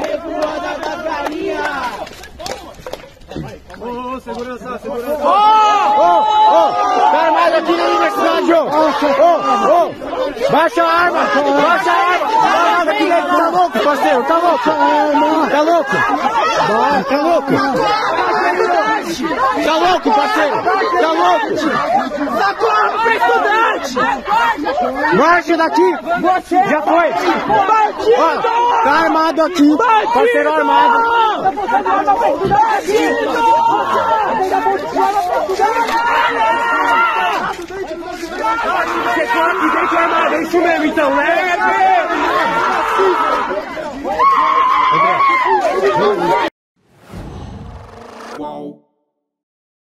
revoada das galinhas! Ô, ô, segurança, segurança! Ô! Ô! Ô! Tá armado aqui na universidade, ô! Ô! Ô! Baixa a arma! Baixa a arma! Tá armado aqui dentro! Tá louco, parceiro? Tá louco? Tá louco? Tá louco? Tá louco, parceiro? Tá louco? Socorro pra estudante! Marcha daqui! Já foi! Tá armado aqui, parceiro tá armado. Armado, isso mesmo então, né? Qual?